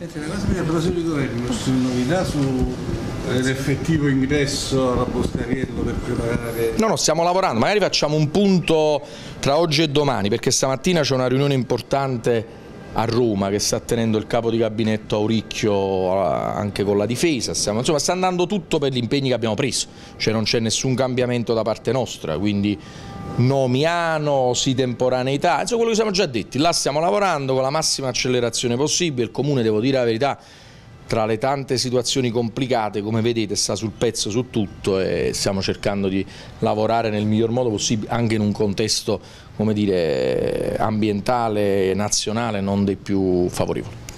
Senti, una cosa a proposito di governo, su novità sull'effettivo ingresso alla Postariello per preparare... No, no, stiamo lavorando, magari facciamo un punto tra oggi e domani, perché stamattina c'è una riunione importante a Roma che sta tenendo il capo di gabinetto Auricchio anche con la difesa, Stiamo, insomma sta andando tutto per gli impegni che abbiamo preso, cioè non c'è nessun cambiamento da parte nostra, quindi nomiano, sì temporaneità, insomma quello che siamo già detti, là stiamo lavorando con la massima accelerazione possibile, il Comune devo dire la verità tra le tante situazioni complicate, come vedete sta sul pezzo su tutto e stiamo cercando di lavorare nel miglior modo possibile anche in un contesto dire, ambientale, nazionale non dei più favorevoli.